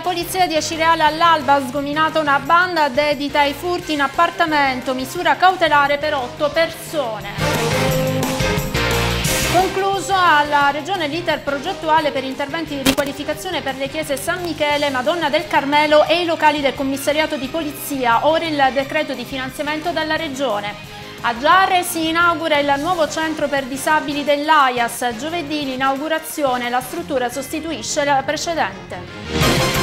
polizia di Acireale all'alba ha sgominato una banda dedita ai furti in appartamento, misura cautelare per otto persone. Concluso alla Regione l'iter progettuale per interventi di riqualificazione per le chiese San Michele, Madonna del Carmelo e i locali del commissariato di polizia, ora il decreto di finanziamento dalla Regione. A Giarre si inaugura il nuovo centro per disabili dell'AIAS. Giovedì l'inaugurazione, la struttura sostituisce la precedente.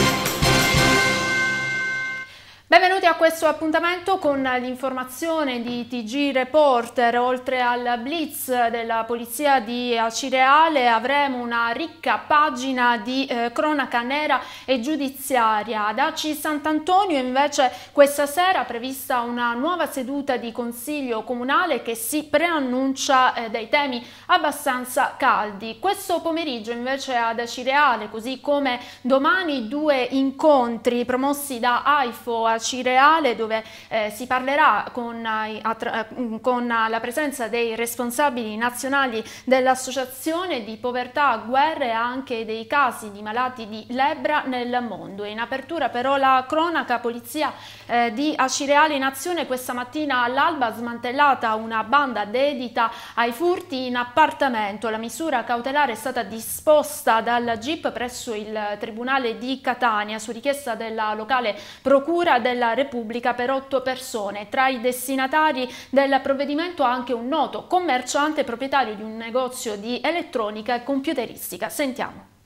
Benvenuti a questo appuntamento con l'informazione di TG Reporter. Oltre al blitz della polizia di Acireale avremo una ricca pagina di eh, cronaca nera e giudiziaria. Ad Aci Sant'Antonio invece questa sera è prevista una nuova seduta di consiglio comunale che si preannuncia eh, dei temi abbastanza caldi. Questo pomeriggio invece ad Acireale, così come domani due incontri promossi da AIFO Cireale dove eh, si parlerà con, eh, eh, con, la presenza dei responsabili nazionali dell'associazione di povertà, guerre e anche dei casi di malati di lebbra nel mondo. In apertura però la cronaca polizia eh, di Acireale in azione questa mattina all'alba smantellata una banda dedita ai furti in appartamento. La misura cautelare è stata disposta dal GIP presso il Tribunale di Catania su richiesta della locale procura della Repubblica per otto persone. Tra i destinatari del provvedimento anche un noto commerciante proprietario di un negozio di elettronica e computeristica. Sentiamo.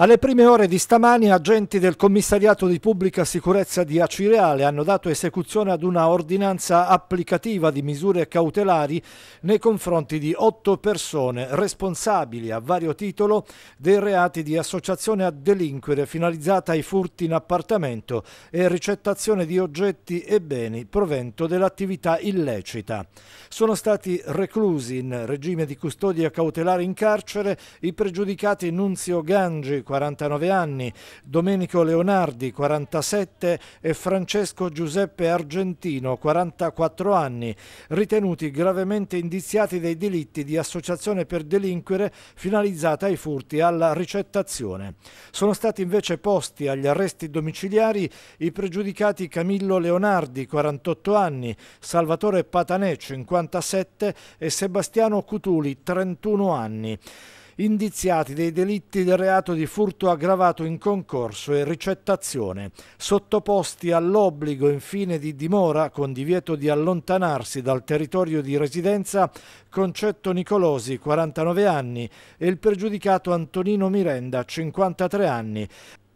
Alle prime ore di stamani agenti del commissariato di pubblica sicurezza di Acireale hanno dato esecuzione ad una ordinanza applicativa di misure cautelari nei confronti di otto persone responsabili a vario titolo dei reati di associazione a delinquere finalizzata ai furti in appartamento e ricettazione di oggetti e beni provento dell'attività illecita. Sono stati reclusi in regime di custodia cautelare in carcere i pregiudicati Nunzio Gangi 49 anni, Domenico Leonardi, 47 e Francesco Giuseppe Argentino, 44 anni, ritenuti gravemente indiziati dei delitti di associazione per delinquere finalizzata ai furti alla ricettazione. Sono stati invece posti agli arresti domiciliari i pregiudicati Camillo Leonardi, 48 anni, Salvatore Patanè, 57 e Sebastiano Cutuli, 31 anni indiziati dei delitti del reato di furto aggravato in concorso e ricettazione, sottoposti all'obbligo infine di dimora con divieto di allontanarsi dal territorio di residenza Concetto Nicolosi, 49 anni, e il pregiudicato Antonino Mirenda, 53 anni,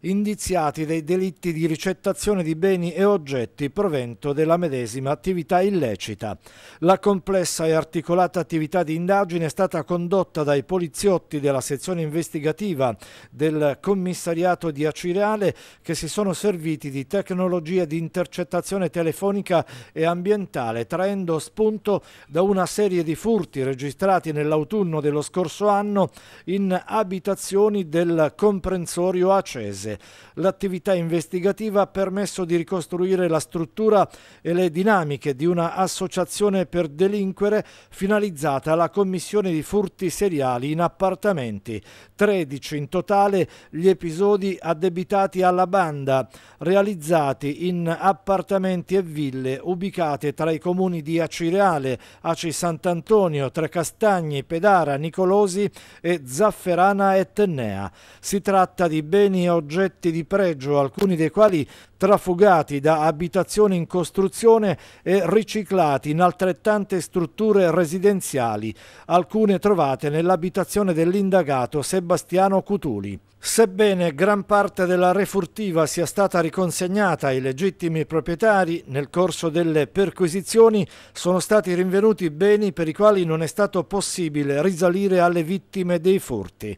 indiziati dei delitti di ricettazione di beni e oggetti provento della medesima attività illecita. La complessa e articolata attività di indagine è stata condotta dai poliziotti della sezione investigativa del commissariato di Acireale che si sono serviti di tecnologia di intercettazione telefonica e ambientale traendo spunto da una serie di furti registrati nell'autunno dello scorso anno in abitazioni del comprensorio Acese. L'attività investigativa ha permesso di ricostruire la struttura e le dinamiche di una associazione per delinquere finalizzata alla commissione di furti seriali in appartamenti. 13 in totale gli episodi addebitati alla banda, realizzati in appartamenti e ville ubicate tra i comuni di Acireale, Aci Sant'Antonio, Trecastagni, Pedara, Nicolosi e Zafferana e Tennea. Si tratta di beni e oggetti oggetti di pregio, alcuni dei quali trafugati da abitazioni in costruzione e riciclati in altrettante strutture residenziali, alcune trovate nell'abitazione dell'indagato Sebastiano Cutuli. Sebbene gran parte della refurtiva sia stata riconsegnata ai legittimi proprietari, nel corso delle perquisizioni sono stati rinvenuti beni per i quali non è stato possibile risalire alle vittime dei furti.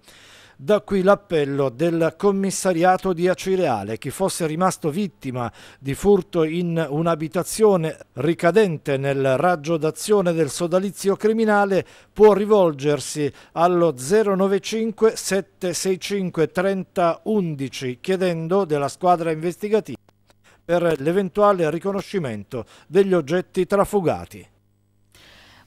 Da qui l'appello del commissariato di Acireale. Chi fosse rimasto vittima di furto in un'abitazione ricadente nel raggio d'azione del sodalizio criminale può rivolgersi allo 095 765 30 11 chiedendo della squadra investigativa per l'eventuale riconoscimento degli oggetti trafugati.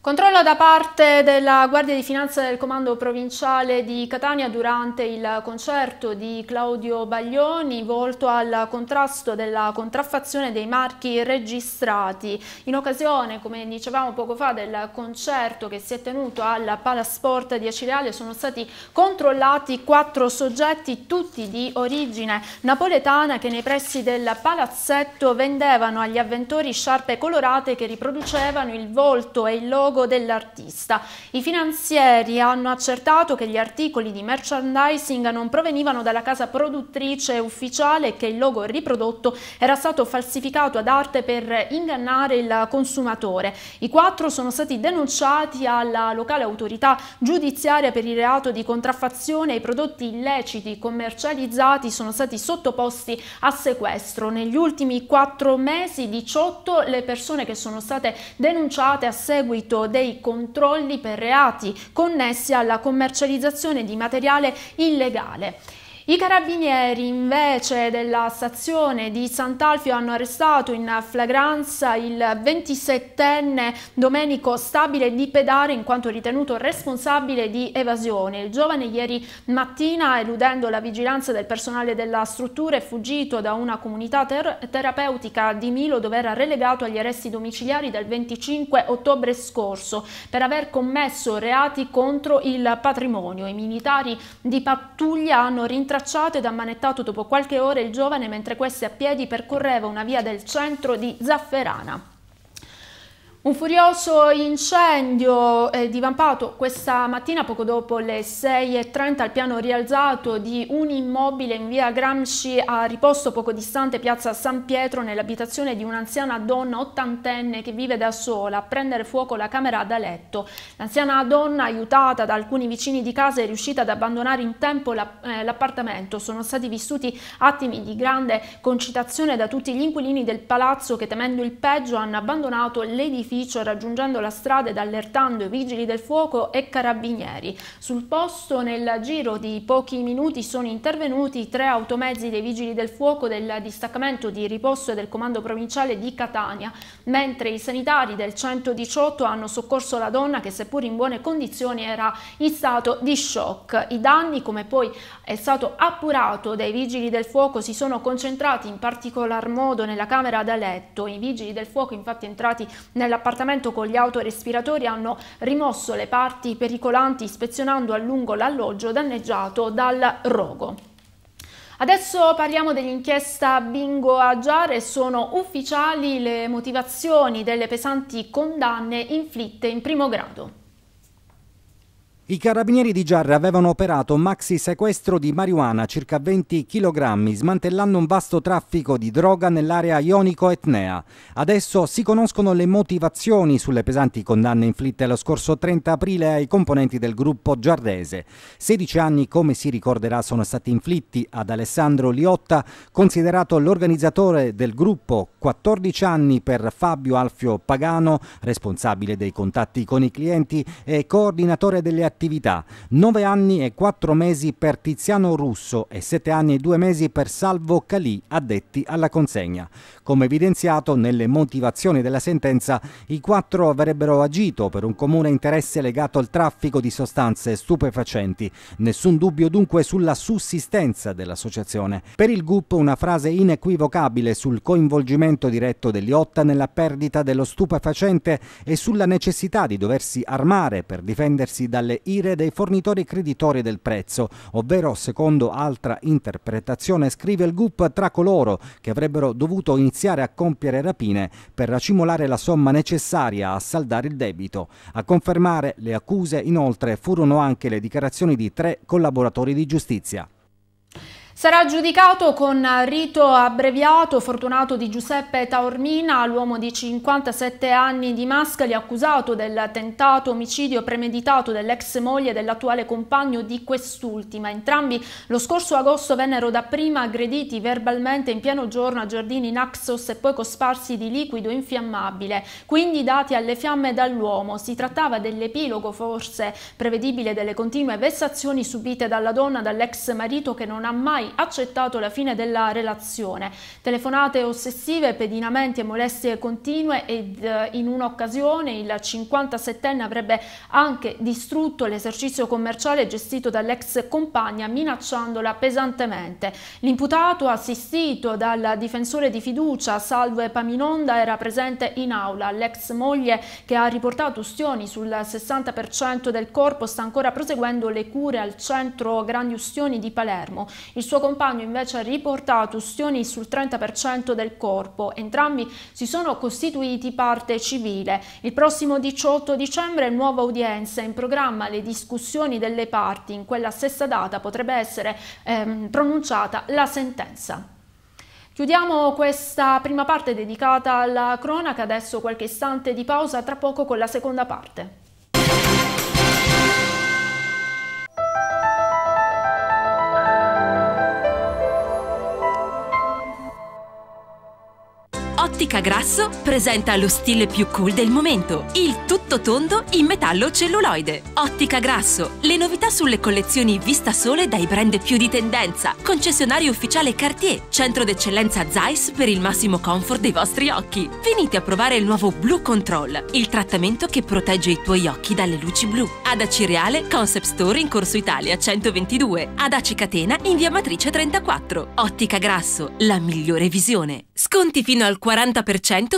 Controllo da parte della Guardia di Finanza del Comando Provinciale di Catania durante il concerto di Claudio Baglioni volto al contrasto della contraffazione dei marchi registrati. In occasione, come dicevamo poco fa, del concerto che si è tenuto al Palasport di Acireale sono stati controllati quattro soggetti, tutti di origine napoletana, che nei pressi del palazzetto vendevano agli avventori sciarpe colorate che riproducevano il volto e il logo logo dell'artista. I finanzieri hanno accertato che gli articoli di merchandising non provenivano dalla casa produttrice ufficiale e che il logo riprodotto era stato falsificato ad arte per ingannare il consumatore. I quattro sono stati denunciati alla locale autorità giudiziaria per il reato di contraffazione e i prodotti illeciti commercializzati sono stati sottoposti a sequestro. Negli ultimi quattro mesi 18 le persone che sono state denunciate a seguito dei controlli per reati connessi alla commercializzazione di materiale illegale. I carabinieri invece della stazione di Sant'Alfio hanno arrestato in flagranza il 27enne Domenico Stabile di Pedare in quanto ritenuto responsabile di evasione. Il giovane ieri mattina, eludendo la vigilanza del personale della struttura, è fuggito da una comunità ter terapeutica di Milo dove era relegato agli arresti domiciliari del 25 ottobre scorso per aver commesso reati contro il patrimonio. I militari di pattuglia hanno rintracciato abbracciato ed ammanettato dopo qualche ora il giovane mentre questi a piedi percorreva una via del centro di Zafferana. Un furioso incendio è divampato questa mattina poco dopo le 6.30 al piano rialzato di un immobile in via Gramsci a riposto poco distante piazza San Pietro nell'abitazione di un'anziana donna ottantenne che vive da sola a prendere fuoco la camera da letto. L'anziana donna aiutata da alcuni vicini di casa è riuscita ad abbandonare in tempo eh, l'appartamento. Sono stati vissuti attimi di grande concitazione da tutti gli inquilini del palazzo che temendo il peggio hanno abbandonato l'edificio l'edificio raggiungendo la strada ed allertando i vigili del fuoco e carabinieri. Sul posto nel giro di pochi minuti sono intervenuti tre automezzi dei vigili del fuoco del distaccamento di riposto del comando provinciale di Catania, mentre i sanitari del 118 hanno soccorso la donna che seppur in buone condizioni era in stato di shock. I danni, come poi è stato appurato dai vigili del fuoco, si sono concentrati in particolar modo nella camera da letto. I vigili del fuoco infatti entrati nella L'appartamento con gli autorespiratori hanno rimosso le parti pericolanti ispezionando a lungo l'alloggio danneggiato dal rogo. Adesso parliamo dell'inchiesta Bingo a Giare, sono ufficiali le motivazioni delle pesanti condanne inflitte in primo grado. I carabinieri di Giarre avevano operato un maxi sequestro di marijuana, circa 20 kg, smantellando un vasto traffico di droga nell'area ionico-etnea. Adesso si conoscono le motivazioni sulle pesanti condanne inflitte lo scorso 30 aprile ai componenti del gruppo giardese. 16 anni, come si ricorderà, sono stati inflitti ad Alessandro Liotta, considerato l'organizzatore del gruppo, 14 anni per Fabio Alfio Pagano, responsabile dei contatti con i clienti e coordinatore delle attività attività, 9 anni e 4 mesi per Tiziano Russo e 7 anni e 2 mesi per Salvo Calì, addetti alla consegna. Come evidenziato nelle motivazioni della sentenza, i quattro avrebbero agito per un comune interesse legato al traffico di sostanze stupefacenti. Nessun dubbio dunque sulla sussistenza dell'associazione. Per il GUP una frase inequivocabile sul coinvolgimento diretto degli Otta nella perdita dello stupefacente e sulla necessità di doversi armare per difendersi dalle ire dei fornitori creditori del prezzo, ovvero secondo altra interpretazione scrive il GUP tra coloro che avrebbero dovuto iniziare a compiere rapine per racimolare la somma necessaria a saldare il debito. A confermare le accuse inoltre furono anche le dichiarazioni di tre collaboratori di giustizia. Sarà giudicato con rito abbreviato Fortunato di Giuseppe Taormina, l'uomo di 57 anni di Mascali, accusato del tentato omicidio premeditato dell'ex moglie dell'attuale compagno di quest'ultima. Entrambi lo scorso agosto vennero dapprima aggrediti verbalmente in pieno giorno a Giardini Naxos e poi cosparsi di liquido infiammabile, quindi dati alle fiamme dall'uomo. Si trattava dell'epilogo forse prevedibile delle continue vessazioni subite dalla donna dall'ex marito che non ha mai accettato la fine della relazione. Telefonate ossessive, pedinamenti e molestie continue ed eh, in un'occasione il 57enne avrebbe anche distrutto l'esercizio commerciale gestito dall'ex compagna minacciandola pesantemente. L'imputato assistito dal difensore di fiducia Salvo Epaminonda era presente in aula. L'ex moglie che ha riportato ustioni sul 60% del corpo sta ancora proseguendo le cure al centro Grandi Ustioni di Palermo. Il suo compagno invece ha riportato ustioni sul 30% del corpo. Entrambi si sono costituiti parte civile. Il prossimo 18 dicembre nuova udienza in programma le discussioni delle parti. In quella stessa data potrebbe essere ehm, pronunciata la sentenza. Chiudiamo questa prima parte dedicata alla cronaca, adesso qualche istante di pausa, tra poco con la seconda parte. Ottica Grasso presenta lo stile più cool del momento, il tutto tondo in metallo celluloide. Ottica Grasso, le novità sulle collezioni Vista Sole dai brand più di tendenza. Concessionario ufficiale Cartier, centro d'eccellenza Zeiss per il massimo comfort dei vostri occhi. Venite a provare il nuovo Blue Control, il trattamento che protegge i tuoi occhi dalle luci blu. Ad Acireale, Concept Store in Corso Italia 122. Ad Aci Catena in via Matrice 34. Ottica Grasso, la migliore visione. Sconti fino al 40%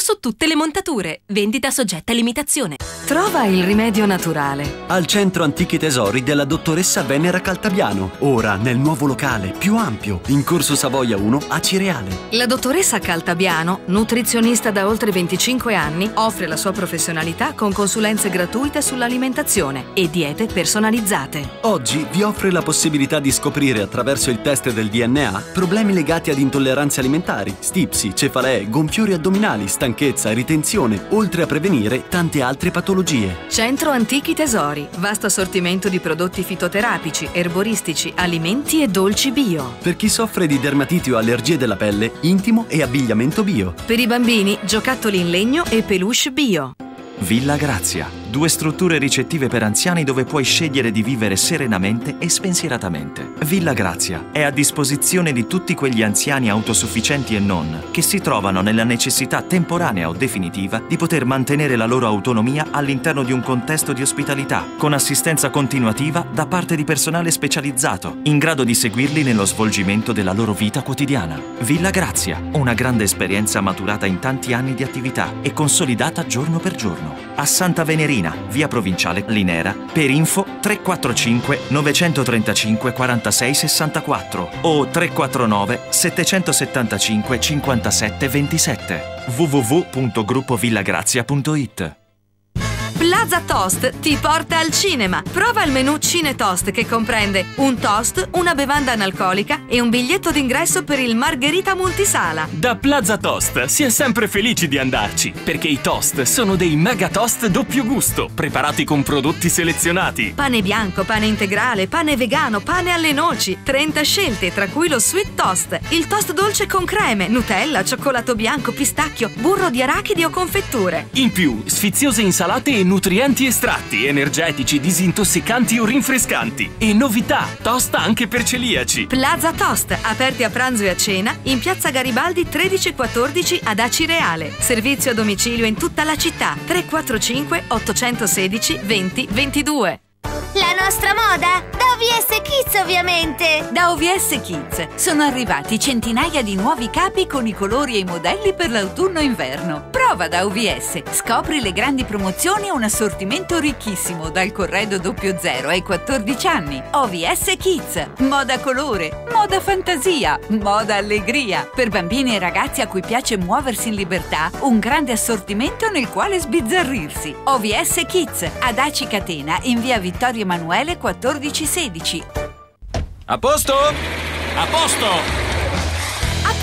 su tutte le montature. Vendita soggetta a limitazione. Trova il rimedio naturale. Al centro antichi tesori della dottoressa Venera Caltabiano. Ora nel nuovo locale, più ampio, in Corso Savoia 1 a Cireale. La dottoressa Caltabiano, nutrizionista da oltre 25 anni, offre la sua professionalità con consulenze gratuite sull'alimentazione e diete personalizzate. Oggi vi offre la possibilità di scoprire attraverso il test del DNA problemi legati ad intolleranze alimentari, stipsi, cefalee, gonfiori addominali, stanchezza, ritenzione, oltre a prevenire tante altre patologie. Centro Antichi Tesori, vasto assortimento di prodotti fitoterapici, erboristici, alimenti e dolci bio. Per chi soffre di dermatiti o allergie della pelle, intimo e abbigliamento bio. Per i bambini, giocattoli in legno e peluche bio. Villa Grazia, due strutture ricettive per anziani dove puoi scegliere di vivere serenamente e spensieratamente. Villa Grazia è a disposizione di tutti quegli anziani autosufficienti e non che si trovano nella necessità temporanea o definitiva di poter mantenere la loro autonomia all'interno di un contesto di ospitalità, con assistenza continuativa da parte di personale specializzato, in grado di seguirli nello svolgimento della loro vita quotidiana. Villa Grazia, una grande esperienza maturata in tanti anni di attività e consolidata giorno per giorno a Santa Venerina, via provinciale Linera, per info 345 935 46 64 o 349 775 57 27 www.gruppovillagrazia.it Plaza Toast ti porta al cinema. Prova il menù Cine Toast che comprende un toast, una bevanda analcolica e un biglietto d'ingresso per il Margherita Multisala. Da Plaza Toast si è sempre felici di andarci, perché i toast sono dei mega toast doppio gusto, preparati con prodotti selezionati. Pane bianco, pane integrale, pane vegano, pane alle noci, 30 scelte, tra cui lo sweet toast, il toast dolce con creme, Nutella, cioccolato bianco, pistacchio, burro di arachidi o confetture. In più, sfiziose insalate e nutrienti estratti, energetici, disintossicanti o rinfrescanti. E novità, toast anche per celiaci. Plaza Toast, aperti a pranzo e a cena in piazza Garibaldi 1314 ad Acireale. Servizio a domicilio in tutta la città 345 816 20 22. La nostra moda? Da OVS Kids ovviamente! Da OVS Kids sono arrivati centinaia di nuovi capi con i colori e i modelli per l'autunno-inverno. Prova da OVS, scopri le grandi promozioni e un assortimento ricchissimo dal corredo 00 ai 14 anni. OVS Kids, moda colore, moda fantasia, moda allegria. Per bambini e ragazzi a cui piace muoversi in libertà, un grande assortimento nel quale sbizzarrirsi. OVS Kids, ad Aci Catena in via Vittorio Emanuele 1416. A posto? A posto!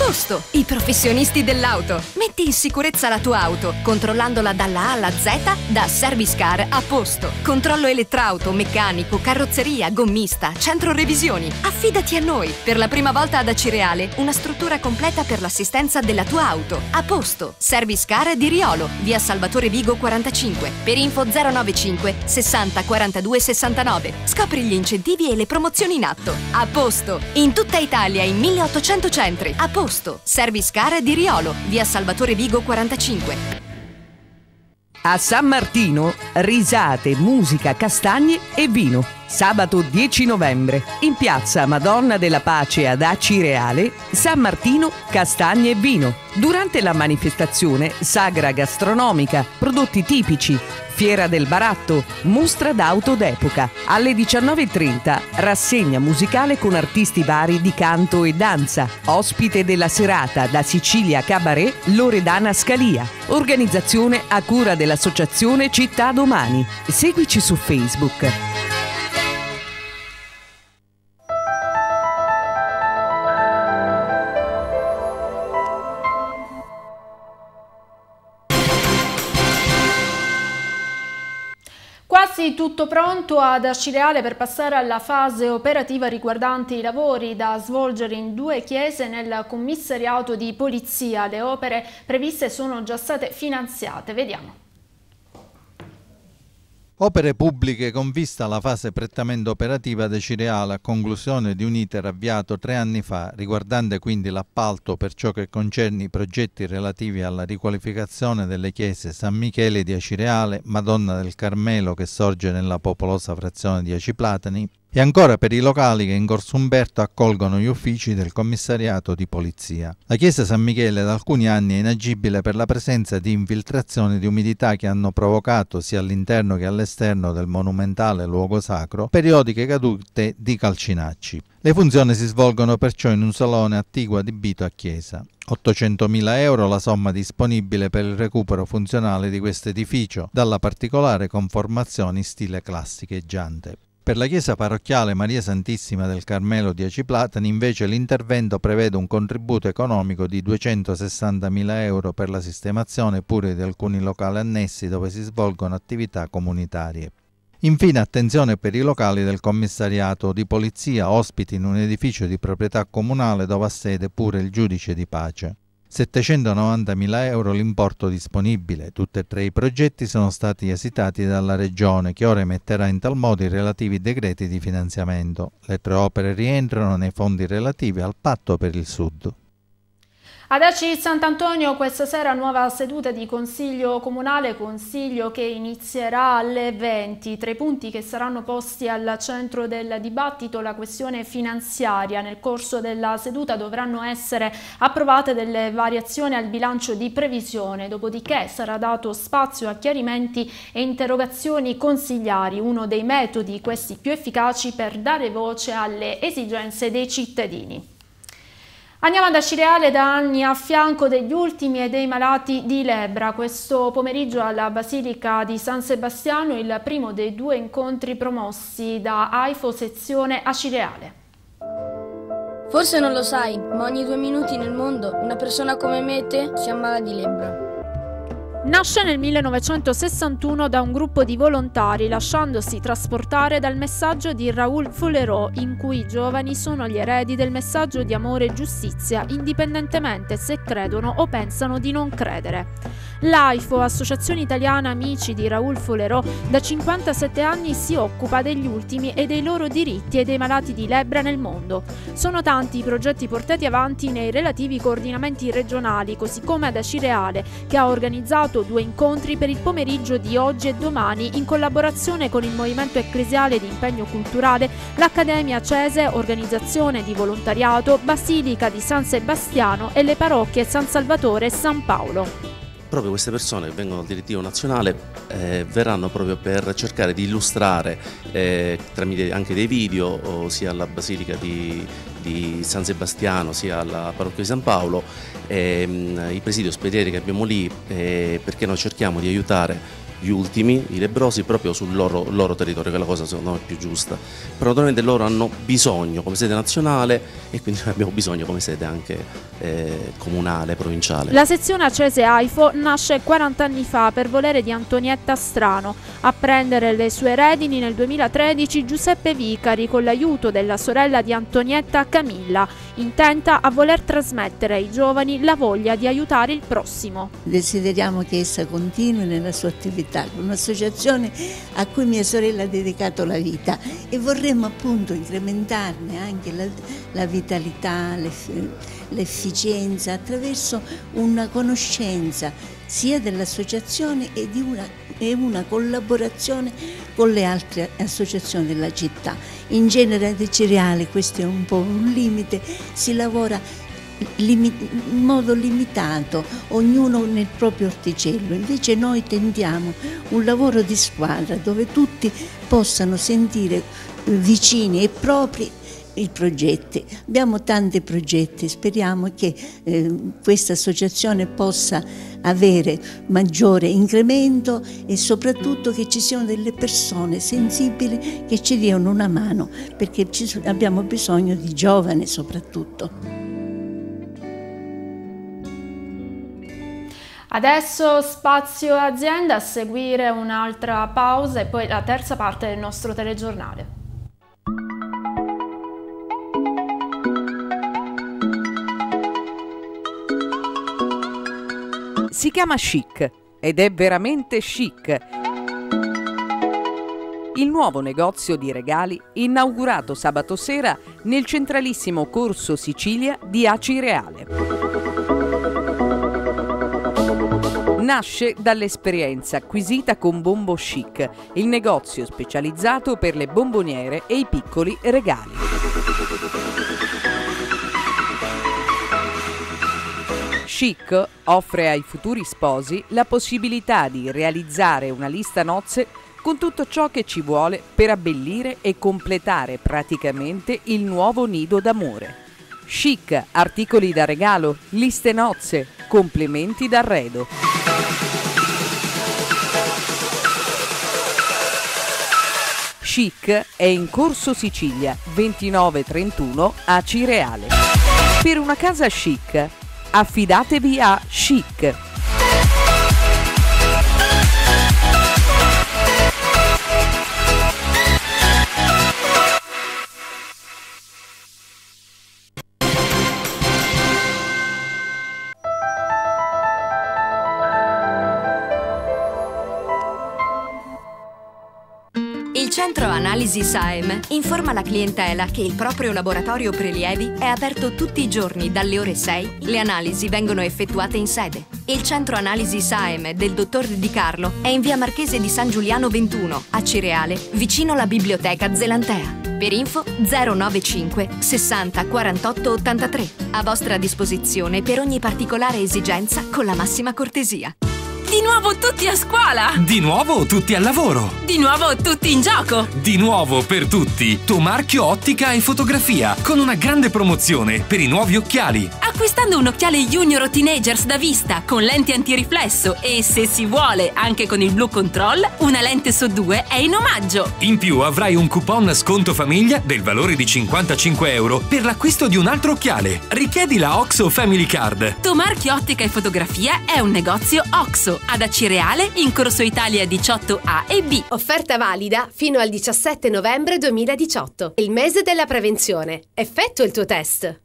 Posto! I professionisti dell'auto. Metti in sicurezza la tua auto, controllandola dalla A alla Z da Service Car a posto. Controllo elettrauto, meccanico, carrozzeria, gommista, centro revisioni. Affidati a noi. Per la prima volta ad Acireale, una struttura completa per l'assistenza della tua auto. A posto. Service Car di Riolo, via Salvatore Vigo 45. Per info 095 60 42 69. Scopri gli incentivi e le promozioni in atto. A posto. In tutta Italia in 1800 centri. A posto. Service Car di Riolo, via Salvatore Vigo 45. A San Martino, risate, musica, castagne e vino. Sabato 10 novembre, in piazza Madonna della Pace ad Aci Reale, San Martino, castagne e vino. Durante la manifestazione, sagra gastronomica, prodotti tipici, fiera del baratto, mostra d'auto d'epoca. Alle 19.30, rassegna musicale con artisti vari di canto e danza. Ospite della serata da Sicilia Cabaret, Loredana Scalia. Organizzazione a cura dell'associazione Città Domani. Seguici su Facebook. Tutto pronto ad Acireale per passare alla fase operativa riguardante i lavori da svolgere in due chiese nel commissariato di polizia. Le opere previste sono già state finanziate. Vediamo. Opere pubbliche con vista alla fase prettamente operativa dei Cireale a conclusione di un iter avviato tre anni fa, riguardante quindi l'appalto per ciò che concerne i progetti relativi alla riqualificazione delle chiese San Michele di Acireale, Madonna del Carmelo che sorge nella popolosa frazione di Aciplatani e ancora per i locali che in Corso Umberto accolgono gli uffici del commissariato di polizia. La chiesa San Michele da alcuni anni è inagibile per la presenza di infiltrazioni di umidità che hanno provocato sia all'interno che all'esterno del monumentale luogo sacro periodiche cadute di calcinacci. Le funzioni si svolgono perciò in un salone attiguo adibito a chiesa. 800.000 euro la somma disponibile per il recupero funzionale di questo edificio, dalla particolare conformazione in stile classicheggiante. Per la chiesa parrocchiale Maria Santissima del Carmelo di Aciplatani invece l'intervento prevede un contributo economico di 260.000 euro per la sistemazione pure di alcuni locali annessi dove si svolgono attività comunitarie. Infine attenzione per i locali del commissariato di polizia ospiti in un edificio di proprietà comunale dove ha sede pure il giudice di pace. 790.000 euro l'importo disponibile. Tutti e tre i progetti sono stati esitati dalla Regione che ora emetterà in tal modo i relativi decreti di finanziamento. Le tre opere rientrano nei fondi relativi al Patto per il Sud. Ad Aci Sant'Antonio questa sera nuova seduta di Consiglio Comunale, Consiglio che inizierà alle 20. Tra i punti che saranno posti al centro del dibattito la questione finanziaria. Nel corso della seduta dovranno essere approvate delle variazioni al bilancio di previsione, dopodiché sarà dato spazio a chiarimenti e interrogazioni consigliari, uno dei metodi questi più efficaci per dare voce alle esigenze dei cittadini. Andiamo ad Acireale da anni a fianco degli ultimi e dei malati di lebbra. Questo pomeriggio alla Basilica di San Sebastiano il primo dei due incontri promossi da AIFO sezione Acireale. Forse non lo sai, ma ogni due minuti nel mondo una persona come me e te si ammala di lebbra. Nasce nel 1961 da un gruppo di volontari lasciandosi trasportare dal messaggio di Raoul Foulereau in cui i giovani sono gli eredi del messaggio di amore e giustizia indipendentemente se credono o pensano di non credere. L'AIFO, Associazione Italiana Amici di Raoul Foulereau, da 57 anni si occupa degli ultimi e dei loro diritti e dei malati di lebbra nel mondo. Sono tanti i progetti portati avanti nei relativi coordinamenti regionali, così come ad Acireale, che ha organizzato organizzato due incontri per il pomeriggio di oggi e domani in collaborazione con il Movimento Ecclesiale di Impegno Culturale, l'Accademia Cese, Organizzazione di Volontariato, Basilica di San Sebastiano e le parrocchie San Salvatore e San Paolo. Proprio queste persone che vengono al direttivo nazionale eh, verranno proprio per cercare di illustrare eh, tramite anche dei video sia alla Basilica di, di, San Sebastiano sia alla Parrocchia di San Paolo ehm, i presidi ospedalieri che abbiamo lì eh, perché noi cerchiamo di aiutare gli ultimi, i lebrosi, proprio sul loro, loro territorio, che è la cosa secondo me più giusta. Però naturalmente loro hanno bisogno come sede nazionale e quindi abbiamo bisogno come sede anche eh, comunale, provinciale. La sezione Acese AIFO nasce 40 anni fa per volere di Antonietta Strano. A prendere le sue redini nel 2013 Giuseppe Vicari con l'aiuto della sorella di Antonietta Camilla, intenta a voler trasmettere ai giovani la voglia di aiutare il prossimo. Desideriamo che essa continui nella sua attività, un'associazione a cui mia sorella ha dedicato la vita e vorremmo appunto incrementarne anche la, la vitalità, l'efficienza attraverso una conoscenza sia dell'associazione e di una, e una collaborazione con le altre associazioni della città. In genere dei cereali, questo è un po' un limite, si lavora in modo limitato, ognuno nel proprio orticello. Invece noi tendiamo un lavoro di squadra dove tutti possano sentire vicini e propri i progetti. Abbiamo tanti progetti, speriamo che eh, questa associazione possa avere maggiore incremento e soprattutto che ci siano delle persone sensibili che ci diano una mano, perché abbiamo bisogno di giovani soprattutto. Adesso spazio azienda, a seguire un'altra pausa e poi la terza parte del nostro telegiornale. Si chiama Chic ed è veramente chic. Il nuovo negozio di regali inaugurato sabato sera nel centralissimo Corso Sicilia di Aci Reale nasce dall'esperienza acquisita con Bombo Chic, il negozio specializzato per le bomboniere e i piccoli regali. Chic offre ai futuri sposi la possibilità di realizzare una lista nozze con tutto ciò che ci vuole per abbellire e completare praticamente il nuovo nido d'amore. Chic, articoli da regalo, liste nozze, complementi d'arredo. Chic è in Corso Sicilia 2931 a Cireale. Per una casa chic, affidatevi a Chic analisi SAEM informa la clientela che il proprio laboratorio prelievi è aperto tutti i giorni dalle ore 6. Le analisi vengono effettuate in sede. Il centro analisi SAEM del dottor Di Carlo è in via Marchese di San Giuliano 21, a Cireale, vicino alla biblioteca Zelantea. Per info 095 60 48 83. A vostra disposizione per ogni particolare esigenza con la massima cortesia. Di nuovo tutti a scuola! Di nuovo tutti al lavoro! Di nuovo tutti in gioco! Di nuovo per tutti, tuo marchio ottica e fotografia, con una grande promozione per i nuovi occhiali. Acquistando un occhiale Junior o Teenagers da vista con lenti antiriflesso e, se si vuole, anche con il Blue Control, una lente su due è in omaggio. In più avrai un coupon sconto famiglia del valore di 55 euro per l'acquisto di un altro occhiale. Richiedi la Oxo Family Card. Tuo marchio ottica e fotografia è un negozio Oxo ad Acireale in Corso Italia 18A e B. Offerta valida fino al 17 novembre 2018, il mese della prevenzione. Effettua il tuo test.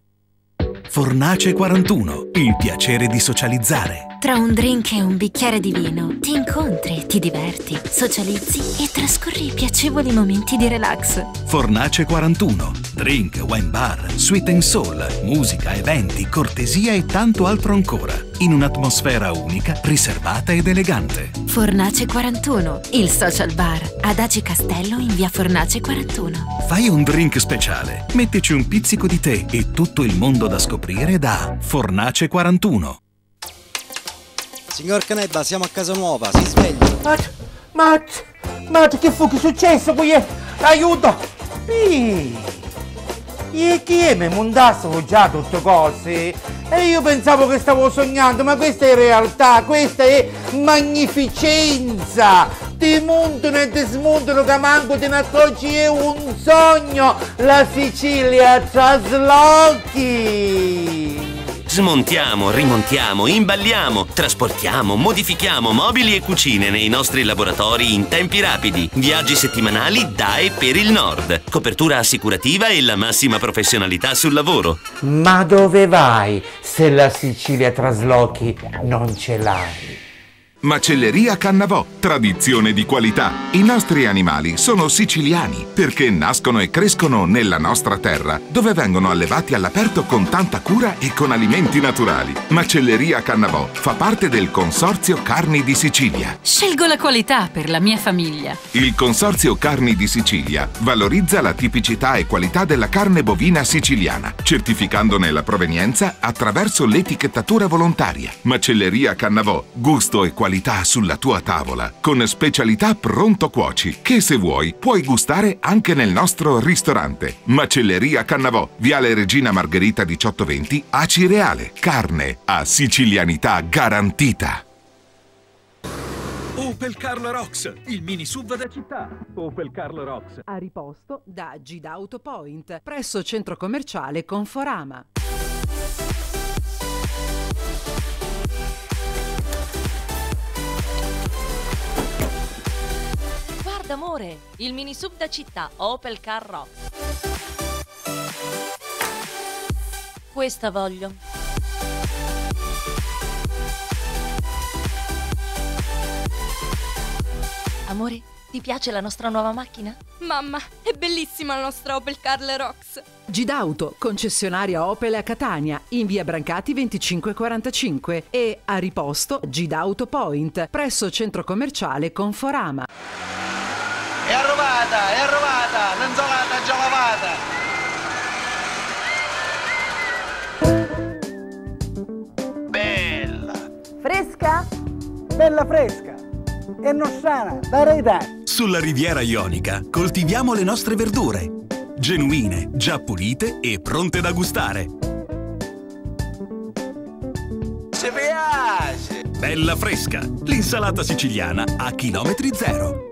Fornace 41, il piacere di socializzare. Tra un drink e un bicchiere di vino ti incontri, ti diverti, socializzi e trascorri piacevoli momenti di relax. Fornace 41, drink, wine bar, sweet and soul, musica, eventi, cortesia e tanto altro ancora, in un'atmosfera unica, riservata ed elegante. Fornace 41, il social bar ad Agi Castello in via Fornace 41. Fai un drink speciale, mettici un pizzico di tè e tutto il mondo da scoprire da Fornace 41. Signor Canebba, siamo a casa nuova, si svegli. Matt, Matt, Matt, che fu che è successo qui? Aiuto! E chi è? Mi mondasse già tutte cose? E io pensavo che stavo sognando, ma questa è realtà, questa è magnificenza! Ti montano e ti smontano che manco te ne accorgi, è un sogno! La Sicilia traslochi! Smontiamo, rimontiamo, imballiamo, trasportiamo, modifichiamo mobili e cucine nei nostri laboratori in tempi rapidi. Viaggi settimanali da e per il nord. Copertura assicurativa e la massima professionalità sul lavoro. Ma dove vai se la Sicilia traslochi non ce l'hai? Macelleria Cannavò, tradizione di qualità. I nostri animali sono siciliani perché nascono e crescono nella nostra terra, dove vengono allevati all'aperto con tanta cura e con alimenti naturali. Macelleria Cannavò fa parte del Consorzio Carni di Sicilia. Scelgo la qualità per la mia famiglia. Il Consorzio Carni di Sicilia valorizza la tipicità e qualità della carne bovina siciliana, certificandone la provenienza attraverso l'etichettatura volontaria. Macelleria Cannavò, gusto e qualità sulla tua tavola, con specialità pronto cuoci, che se vuoi puoi gustare anche nel nostro ristorante. Macelleria Cannavò, Viale Regina Margherita 1820, a Cireale. Carne a sicilianità garantita. Opel Carlo Rox, il mini SUV da città. Opel Carlo Rox. A riposto da Gida Auto Point, presso centro commerciale Conforama. Guarda amore, il mini sub da città Opel Car Rock. Questa voglio. Amore, ti piace la nostra nuova macchina? Mamma, è bellissima la nostra Opel Carle Rox. Gidauto, concessionaria Opel a Catania, in via Brancati 2545 e a riposto Gidauto Point, presso centro commerciale Conforama. È arrivata, è arrivata, l'ensalata già lavata. Bella! Fresca? Bella fresca! E nostrana, da rarità! Sulla Riviera Ionica coltiviamo le nostre verdure. Genuine, già pulite e pronte da gustare. Ci piace! Bella fresca, l'insalata siciliana a chilometri zero.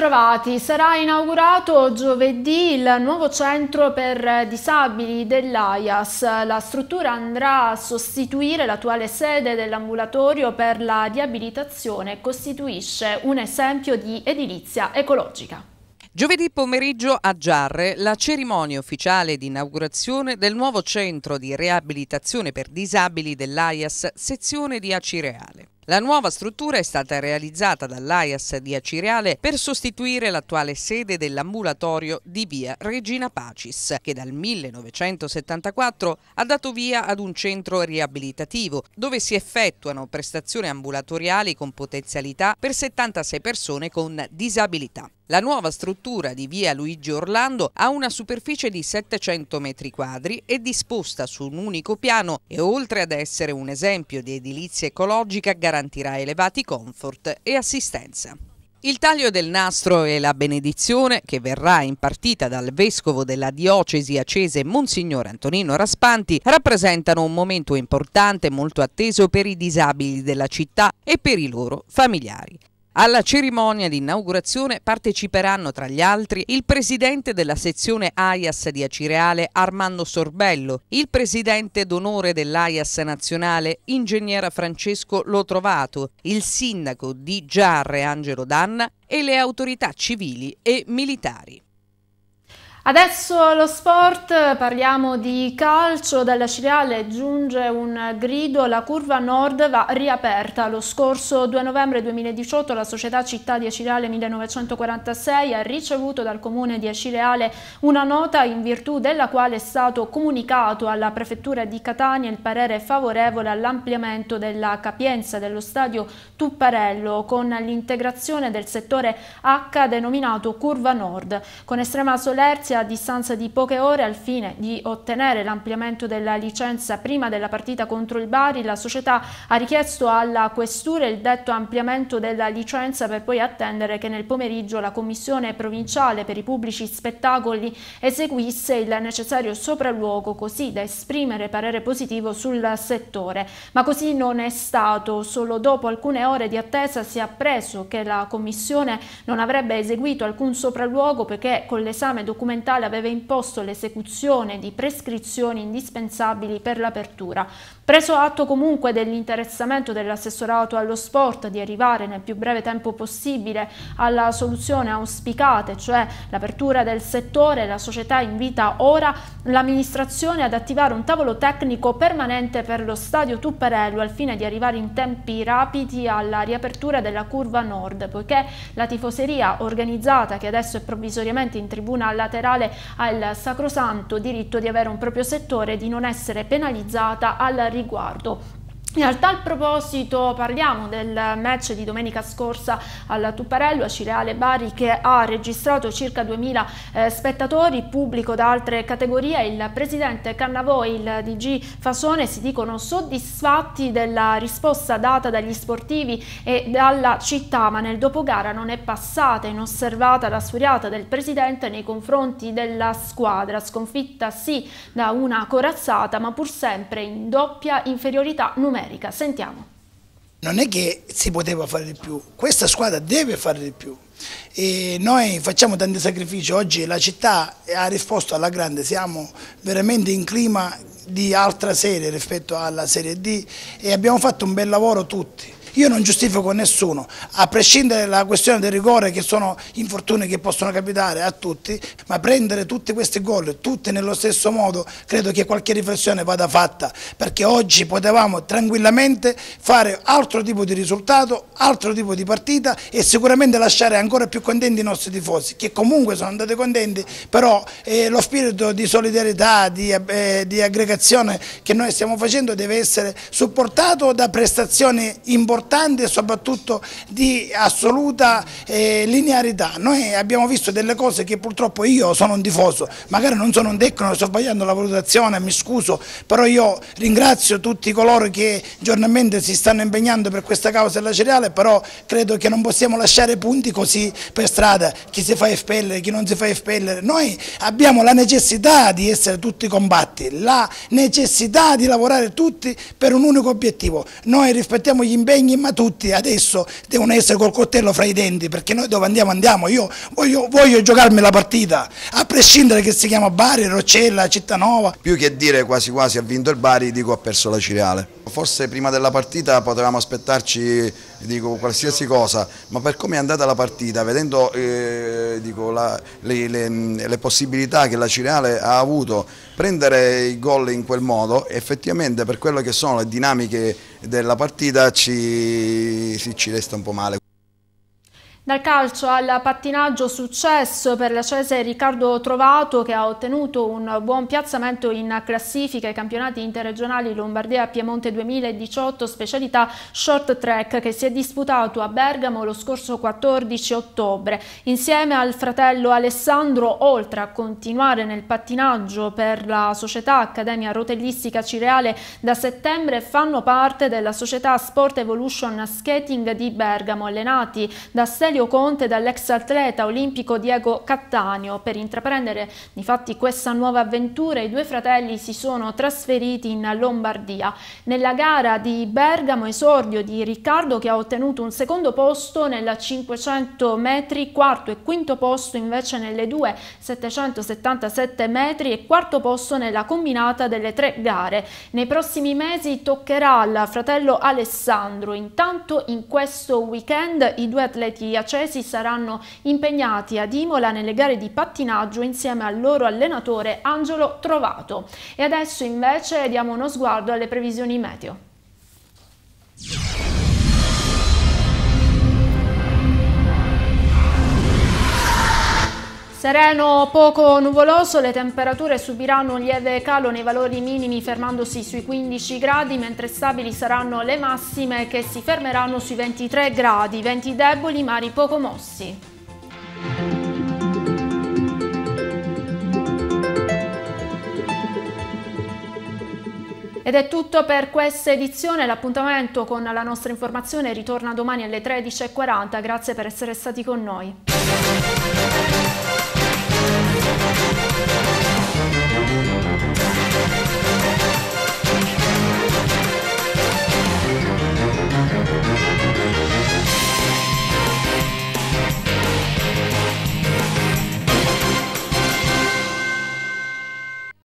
Ben ritrovati, sarà inaugurato giovedì il nuovo centro per disabili dell'AIAS. La struttura andrà a sostituire l'attuale sede dell'ambulatorio per la riabilitazione e costituisce un esempio di edilizia ecologica. Giovedì pomeriggio a Giarre la cerimonia ufficiale di inaugurazione del nuovo centro di riabilitazione per disabili dell'AIAS sezione di Acireale. La nuova struttura è stata realizzata dall'AIAS di Acireale per sostituire l'attuale sede dell'ambulatorio di via Regina Pacis, che dal 1974 ha dato via ad un centro riabilitativo dove si effettuano prestazioni ambulatoriali con potenzialità per 76 persone con disabilità. La nuova struttura di via Luigi Orlando ha una superficie di 700 metri quadri, è disposta su un unico piano e oltre ad essere un esempio di edilizia ecologica garantirà elevati comfort e assistenza. Il taglio del nastro e la benedizione, che verrà impartita dal vescovo della diocesi acese Monsignor Antonino Raspanti, rappresentano un momento importante molto atteso per i disabili della città e per i loro familiari. Alla cerimonia di inaugurazione parteciperanno tra gli altri il presidente della sezione AIAS di Acireale Armando Sorbello, il presidente d'onore dell'AIAS nazionale ingegnere Francesco Lotrovato, il sindaco di Giarre Angelo Danna e le autorità civili e militari. Adesso lo sport, parliamo di calcio, dalla Cireale giunge un grido, la curva nord va riaperta. Lo scorso 2 novembre 2018 la società Città di Acireale 1946 ha ricevuto dal comune di Acireale una nota in virtù della quale è stato comunicato alla prefettura di Catania il parere favorevole all'ampliamento della capienza dello stadio Tupparello con l'integrazione del settore H denominato curva nord. Con estrema solerzia grazie a distanza di poche ore al fine di ottenere l'ampliamento della licenza prima della partita contro il Bari, la società ha richiesto alla Questura il detto ampliamento della licenza per poi attendere che nel pomeriggio la Commissione provinciale per i pubblici spettacoli eseguisse il necessario sopralluogo così da esprimere parere positivo sul settore. Ma così non è stato, solo dopo alcune ore di attesa si è appreso che la Commissione non avrebbe eseguito alcun sopralluogo perché con l'esame documentale aveva imposto l'esecuzione di prescrizioni indispensabili per l'apertura. Preso atto comunque dell'interessamento dell'assessorato allo sport di arrivare nel più breve tempo possibile alla soluzione auspicata, cioè l'apertura del settore, la società invita ora l'amministrazione ad attivare un tavolo tecnico permanente per lo stadio Tupperello al fine di arrivare in tempi rapidi alla riapertura della curva nord, poiché la tifoseria organizzata che adesso è provvisoriamente in tribuna laterale ha il sacrosanto diritto di avere un proprio settore e di non essere penalizzata al riguardo riguardo. In realtà a proposito parliamo del match di domenica scorsa al Tupparello a Cireale Bari che ha registrato circa 2000 eh, spettatori, pubblico da altre categorie. Il presidente Cannavò e il DG Fasone si dicono soddisfatti della risposta data dagli sportivi e dalla città, ma nel dopogara non è passata inosservata la sfuriata del presidente nei confronti della squadra, sconfitta sì da una corazzata ma pur sempre in doppia inferiorità numerica numerica. Sentiamo. Non è che si poteva fare di più, questa squadra deve fare di più. E noi facciamo tanti sacrifici, oggi la città ha risposto alla grande, siamo veramente in clima di altra serie rispetto alla Serie D e abbiamo fatto un bel lavoro tutti. Io non giustifico nessuno, a prescindere dalla questione del rigore che sono infortuni che possono capitare a tutti, ma prendere tutti questi gol, tutti nello stesso modo, credo che qualche riflessione vada fatta, perché oggi potevamo tranquillamente fare altro tipo di risultato, altro tipo di partita e sicuramente lasciare ancora più contenti i nostri tifosi, che comunque sono andati contenti, però eh, lo spirito di solidarietà, di, eh, di aggregazione che noi stiamo facendo deve essere supportato da prestazioni importanti importante e soprattutto di assoluta eh, linearità. Noi abbiamo visto delle cose che purtroppo io sono un tifoso, magari non sono un tecnico, sto sbagliando la valutazione, mi scuso, però io ringrazio tutti coloro che giornalmente si stanno impegnando per questa causa della cereale, però credo che non possiamo lasciare punti così per strada, chi si fa espellere, chi non si fa espellere. Noi abbiamo la necessità di essere tutti combatti, la necessità di lavorare tutti per un unico obiettivo. Noi rispettiamo gli impegni impegni, ma tutti adesso devono essere col coltello fra i denti, perché noi dove andiamo andiamo, io voglio, voglio giocarmi la partita, a prescindere che si chiama Bari, Roccella, Cittanova. Più che dire quasi quasi ha vinto il Bari, dico ha perso la Cireale. Forse prima della partita potevamo aspettarci dico, qualsiasi cosa, ma per come è andata la partita, vedendo eh, dico, la, le, le, le, possibilità che la Cireale ha avuto, prendere i gol in quel modo, effettivamente per quello che sono le dinamiche della partita ci, ci resta un po' male. Dal calcio al pattinaggio successo per la Cese Riccardo Trovato che ha ottenuto un buon piazzamento in classifica ai campionati interregionali Lombardia Piemonte 2018 specialità short track che si è disputato a Bergamo lo scorso 14 ottobre. Insieme al fratello Alessandro, oltre a continuare nel pattinaggio per la società Accademia Rotellistica Cireale da settembre, fanno parte della società Sport Evolution Skating di Bergamo, allenati da Stelio Mario Conte dall'ex atleta olimpico Diego Cattaneo. Per intraprendere infatti questa nuova avventura i due fratelli si sono trasferiti in Lombardia. Nella gara di Bergamo esordio di Riccardo che ha ottenuto un secondo posto nella 500 metri, quarto e quinto posto invece nelle due 777 metri e quarto posto nella combinata delle tre gare. Nei prossimi mesi toccherà al fratello Alessandro. Intanto in questo weekend i due atleti accesi saranno impegnati ad Imola nelle gare di pattinaggio insieme al loro allenatore Angelo Trovato. E adesso invece diamo uno sguardo alle previsioni meteo. Sereno poco nuvoloso, le temperature subiranno un lieve calo nei valori minimi fermandosi sui 15 gradi, mentre stabili saranno le massime che si fermeranno sui 23 gradi, venti deboli, mari poco mossi. Ed è tutto per questa edizione, l'appuntamento con la nostra informazione ritorna domani alle 13.40, grazie per essere stati con noi.